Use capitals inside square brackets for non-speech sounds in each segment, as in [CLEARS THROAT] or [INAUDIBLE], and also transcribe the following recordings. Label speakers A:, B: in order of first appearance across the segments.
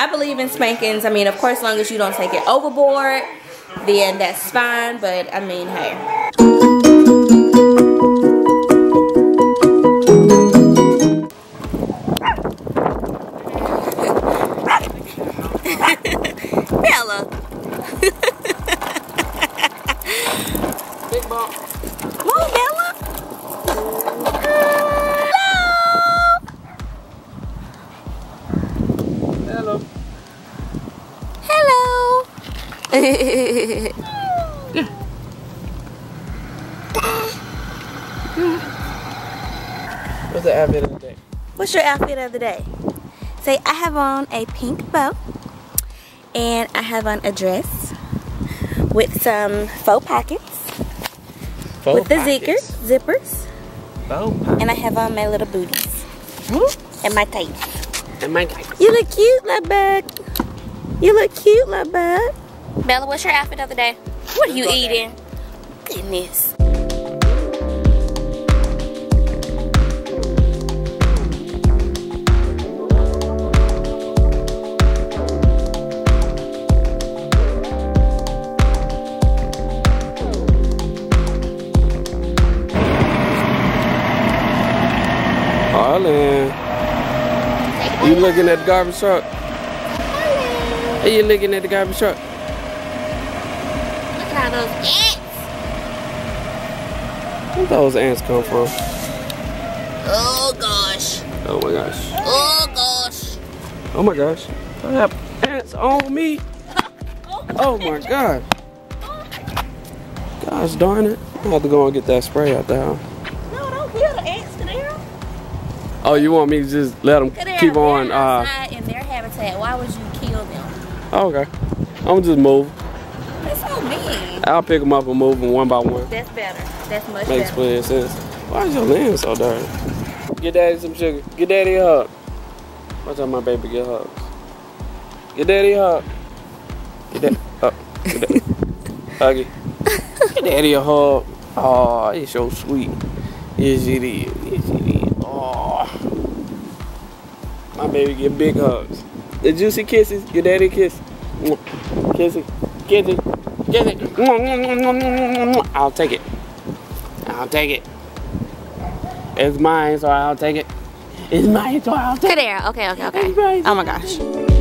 A: I believe in spankings. I mean, of course, as long as you don't take it overboard, then that's fine. But I mean, hey.
B: Hello.
A: Hello.
B: What's the outfit of the day?
A: What's your outfit of the day? Say, I have on a pink bow. And I have on a dress with some faux pockets.
B: Faux
A: with the
B: pockets.
A: zippers, zippers.
B: Faux pockets.
A: And I have on my little booties. And my tights.
B: And my
A: You look cute, little bug. You look cute, little bug. Bella, what's your outfit of the day? What are you eating? Goodness.
B: Looking at the garbage truck? Are you looking at the garbage truck?
A: Look at all those ants.
B: Where those ants come from?
A: Oh gosh.
B: Oh my gosh.
A: Oh gosh.
B: Oh my gosh. I have ants on me. [LAUGHS] Oh my god. Oh. Gosh darn it. I have to go and get that spray out there. Oh, you want me to just let them keep on? Uh,
A: in their habitat. Why would you kill them?
B: oh, okay. I'm just move.
A: That's so mean.
B: I'll pick them up and move them one by one.
A: That's better. That's much
B: Makes
A: better.
B: clear sense. Why is your land so dirty? Get daddy some sugar. Get daddy a hug. Watch out my baby get hugs. Get daddy a hug. Get daddy. Uh, [LAUGHS] get daddy. Huggy. Get daddy a hug. Oh, it's so sweet. Yes, it is. Yes, it is. My baby get big hugs. The juicy kisses. Your daddy kiss. Kissy. Kissy. Kissy. I'll take it. I'll take it. It's mine, so I'll take it. It's mine, so I'll take it.
A: Kadera. Okay, okay, okay.
B: It's mine, so
A: Oh my gosh.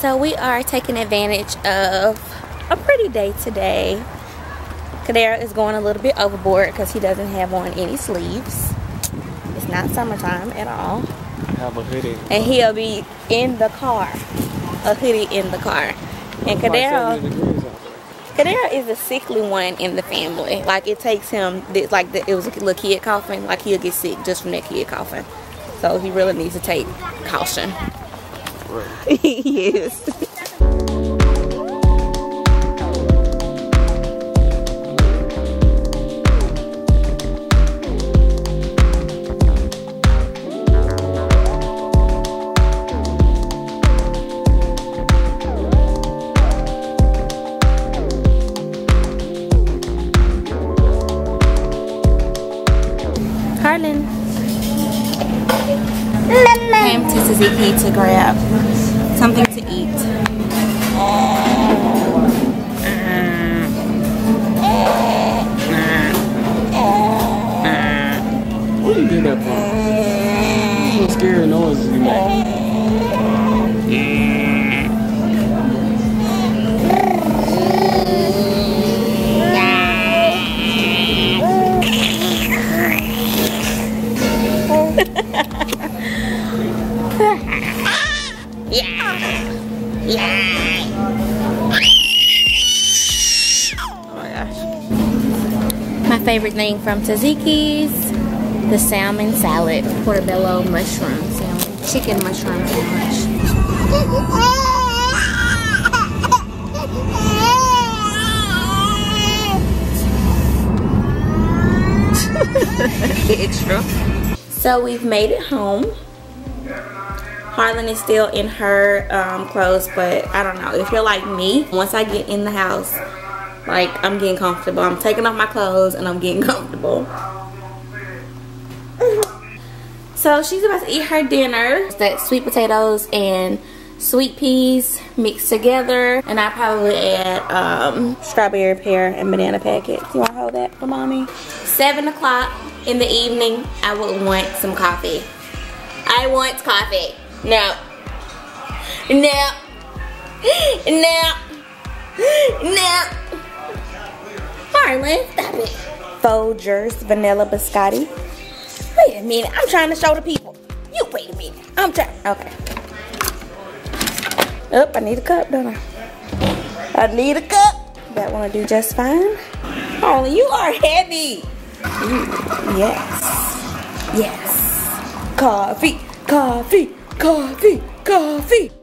A: So we are taking advantage of a pretty day today. Kadera is going a little bit overboard because he doesn't have on any sleeves. It's not summertime at all.
B: Have a hoodie.
A: And he'll be in the car. A hoodie in the car. And Kadera
B: 70 degrees out there.
A: Kadera is the sickly one in the family. Like it takes him, like the, it was a little kid coughing. Like he'll get sick just from that kid coughing. So he really needs to take caution. [LAUGHS]
B: Right.
A: Favorite thing from Taziki's, the salmon salad, portobello mushroom salmon, chicken mushroom sandwich. Extra. So we've made it home. Harlan is still in her um, clothes, but I don't know. If you're like me, once I get in the house, Like, I'm getting comfortable. I'm taking off my clothes and I'm getting [LAUGHS] comfortable. So she's about to eat her dinner. That sweet potatoes and sweet peas mixed together. And I probably add um, strawberry pear and banana packets. You want to hold that for mommy? 7 o'clock in the evening, I would want some coffee. I want coffee. No. No. [GASPS] No. [GASPS] No. Harlan, stop it. Folgers Vanilla Biscotti. Wait a minute. I'm trying to show the people. You wait a minute. I'm trying. Okay. Oh, I need a cup, don't I? I need a cup. That one will do just fine. Oh, you are heavy. yes. Yes. Coffee, coffee, coffee, coffee.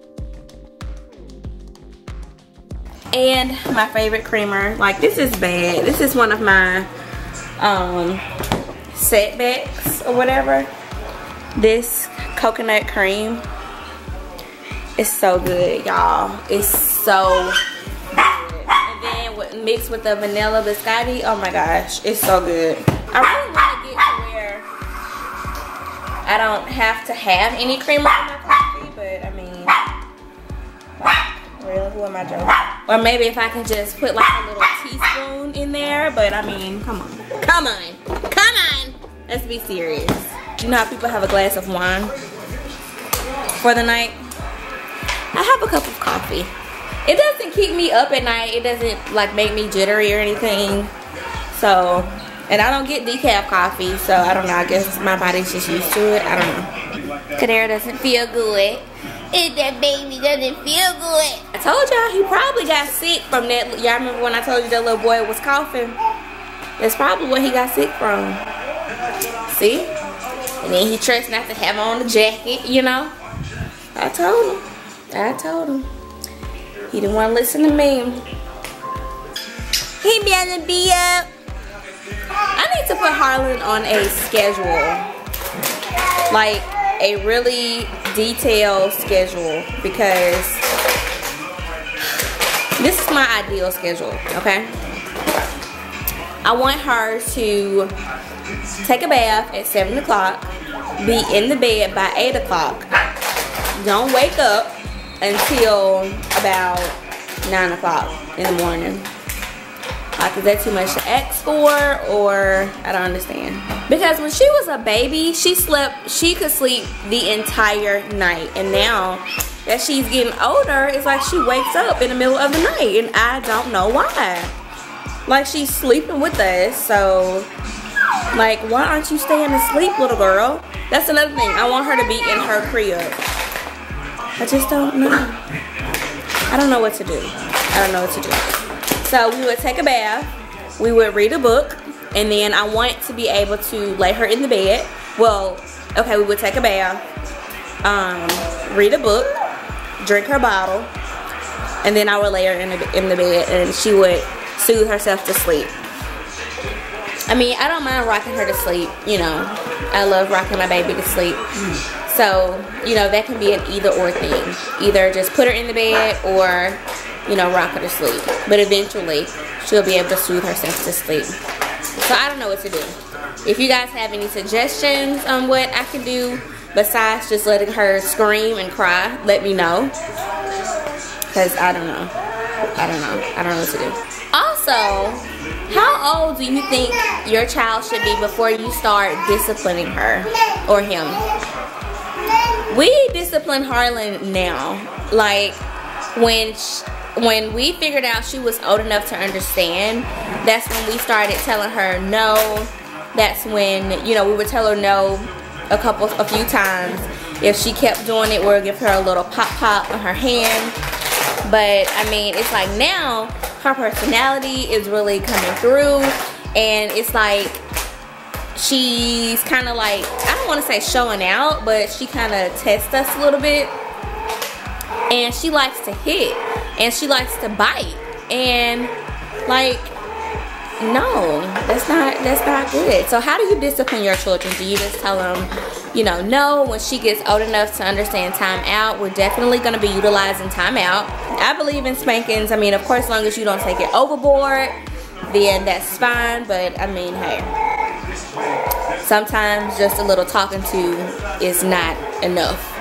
A: And my favorite creamer. Like, this is bad. This is one of my um, setbacks or whatever. This coconut cream is so good, y'all. It's so good. And then with, mixed with the vanilla biscotti, oh my gosh, it's so good. I really want to get to where I don't have to have any creamer really, who am I joking? Or maybe if I can just put like a little teaspoon in there, but I mean, come on. Come on. Come on. Let's be serious. You know how people have a glass of wine for the night? I have a cup of coffee. It doesn't keep me up at night. It doesn't like make me jittery or anything. So, and I don't get decaf coffee. So I don't know. I guess my body's just used to it. I don't know. Kadera doesn't feel good. If that baby doesn't feel good. I told y'all he probably got sick from that. Y'all remember when I told you that little boy was coughing? That's probably what he got sick from. See? And then he trusts not to have on the jacket, you know? I told him. I told him. He didn't want to listen to me. He better be up. I need to put Harlan on a schedule. Like a really detailed schedule because this is my ideal schedule, okay? I want her to take a bath at 7 o'clock, be in the bed by 8 o'clock, don't wake up until about 9 o'clock in the morning. Like, is that too much to ask for, or I don't understand. Because when she was a baby, she slept, she could sleep the entire night. And now that she's getting older, it's like she wakes up in the middle of the night, and I don't know why. Like, she's sleeping with us, so, like, why aren't you staying asleep, little girl? That's another thing. I want her to be in her crib. I just don't know. I don't know what to do. I don't know what to do. So we would take a bath, we would read a book, and then I want to be able to lay her in the bed. Well, okay, we would take a bath, um, read a book, drink her bottle, and then I would lay her in the, in the bed and she would soothe herself to sleep. I mean, I don't mind rocking her to sleep, you know. I love rocking my baby to sleep. So, you know, that can be an either or thing. Either just put her in the bed or you know, rock her to sleep. But eventually, she'll be able to soothe herself to sleep. So I don't know what to do. If you guys have any suggestions on what I can do besides just letting her scream and cry, let me know. Because I don't know. I don't know. I don't know what to do. Also, how old do you think your child should be before you start disciplining her or him? We discipline Harlan now. Like, when when we figured out she was old enough to understand, that's when we started telling her no. That's when, you know, we would tell her no a couple, a few times. If she kept doing it, we'll give her a little pop pop on her hand. But, I mean, it's like now her personality is really coming through. And it's like she's kind of like, I don't want to say showing out, but she kind of tests us a little bit. And she likes to hit and she likes to bite and like no that's not that's not good so how do you discipline your children do you just tell them you know no when she gets old enough to understand time out we're definitely going to be utilizing time out I believe in spankings. I mean, of course, as long as you don't take it overboard, then that's fine. But I mean, hey, sometimes just a little talking to is not enough.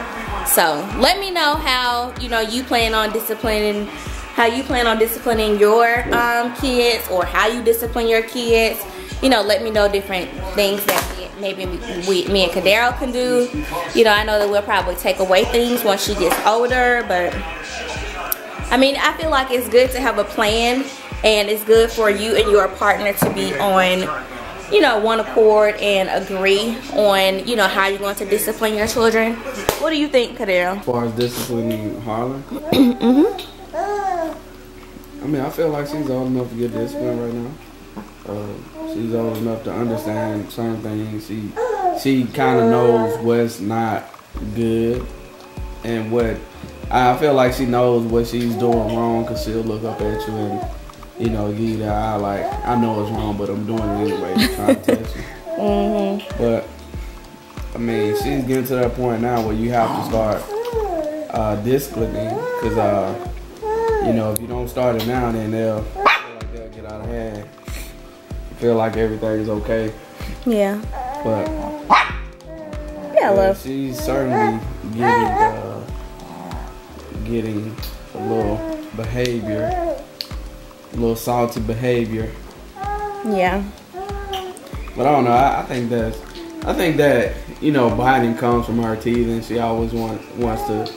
A: So let me know how you know you plan on disciplining, how you plan on disciplining your um, kids, or how you discipline your kids. You know, let me know different things that maybe we, me and Kadero can do. You know, I know that we'll probably take away things once she gets older, but I mean, I feel like it's good to have a plan and it's good for you and your partner to be on, you know, one accord and agree on, you know, how you're going to discipline your children. What do you think, Kadero?
B: As far as disciplining Harlan? [CLEARS THROAT] mm-hmm. I mean, I feel like she's old enough to get disciplined right now. Uh, she's old enough to understand certain things. She she kind of knows what's not good and what I feel like she knows what she's doing wrong because she'll look up at you and you know give you the eye like I know it's wrong but I'm doing it anyway trying to test you. Mm-hmm. But I mean she's getting to that point now where you have to start uh, disciplining because uh, you know if you don't start it now then they'll feel like they'll get out of hand feel like everything's okay.
A: Yeah.
B: But
A: yeah, love.
B: She's certainly getting uh, getting a little behavior, a little salty behavior.
A: Yeah.
B: But I don't know. I, I think that I think that you know biting comes from her teeth, and she always want wants to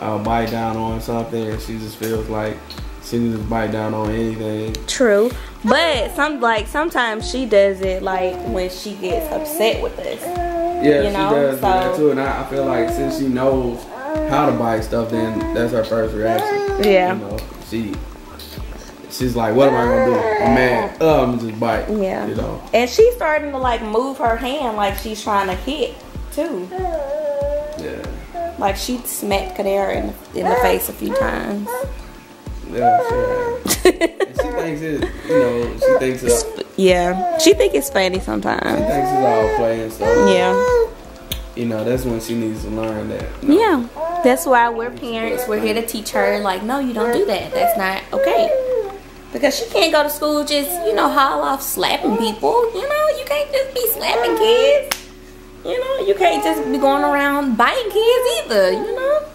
B: uh, bite down on something, and she just feels like she needs to bite down on anything.
A: True. But some like sometimes she does it like when she gets upset with us.
B: Yeah, you know? she does so, that too. And I, I, feel like since she knows how to bite stuff, then that's her first reaction.
A: Yeah.
B: You know, she she's like, what am I gonna do? I'm mad. Uh, I'm just bite.
A: Yeah.
B: You know.
A: And she's starting to like move her hand like she's trying to hit too.
B: Yeah.
A: Like she smacked Kadera in the, in the face a few times.
B: Yeah, she, she thinks it, you know, she thinks it.
A: Yeah, she think it's funny sometimes. She
B: thinks it's all playing stuff.
A: Yeah.
B: You know, that's when she needs to learn that.
A: Yeah, that's why we're parents. We're here to teach her, like, no, you don't do that. That's not okay. Because she can't go to school just, you know, haul off slapping people. You know, you can't just be slapping kids. You know, you can't just be going around biting kids either, you know?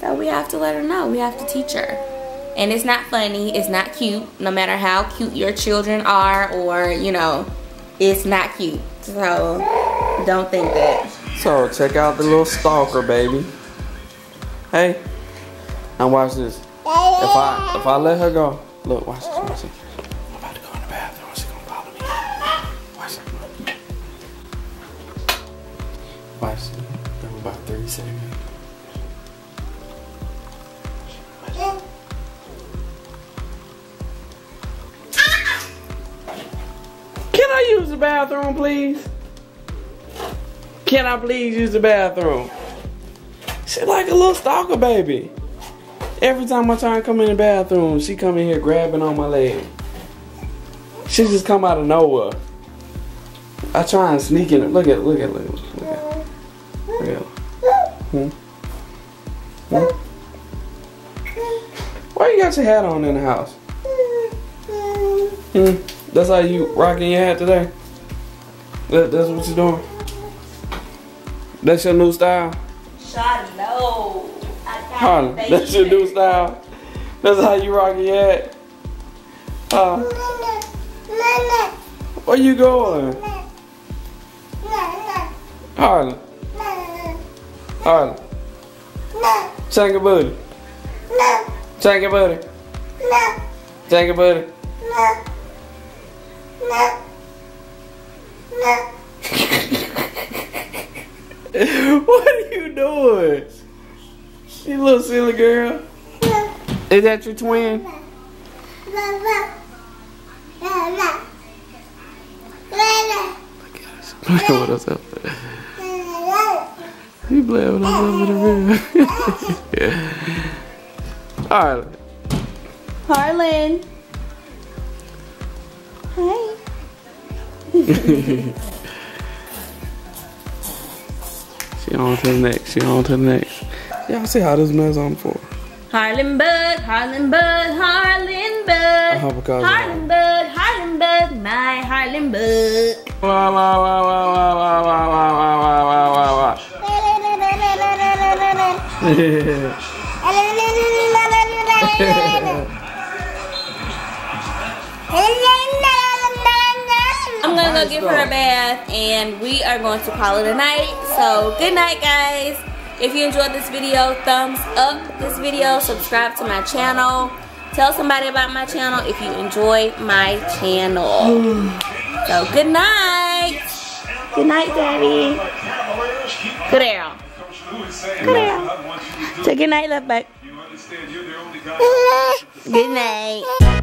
A: So we have to let her know. We have to teach her and it's not funny it's not cute no matter how cute your children are or you know it's not cute so don't think that
B: so check out the little stalker baby hey now watch this if i if i let her go look watch this watch this i'm about to go in the bathroom she's gonna follow me watch this watch this about 30 seconds Can I use the bathroom, please? Can I please use the bathroom? She like a little stalker baby. Every time I try to come in the bathroom, she come in here grabbing on my leg. She just come out of nowhere. I try and sneak in. Look at, look at, look at, look at. Look at. Hmm? Hmm? Why you got your hat on in the house? Hmm? That's how you rocking your hat today? That, that's what you doing? That's your new style?
A: Shawty, no.
B: Huh, that's your new style? That's how you rock your hat? Uh, where you going? Harlan. Harlan. Shake your booty. Shake your booty. Shake your booty. [LAUGHS] what are you doing? You little silly girl. Is that your twin? Look at what else up there. You play with us over the room. [LAUGHS] Yeah. Harlan.
A: Harlan. Hi. [LAUGHS] she on to the next. She on to the next. Y'all see how this mess on for? Harlan Bug, Harlan Bug, Harlan Bug.
B: Oh, because
A: Harlan Bug, Harlan Bug, my Harlan Bug.
B: Wah, wah, wah, wah, wah, wah, wah, wah, wah, wah, wah, wah, wah.
A: I'm gonna go give her a bath and we are going to call it a night. So good night guys. If you enjoyed this video, thumbs up this video, subscribe to my channel. Tell somebody about my channel if you enjoy my channel. so good night. Good night, Daddy. Good Arrow. Good Arrow. So good night, love bug. Good night.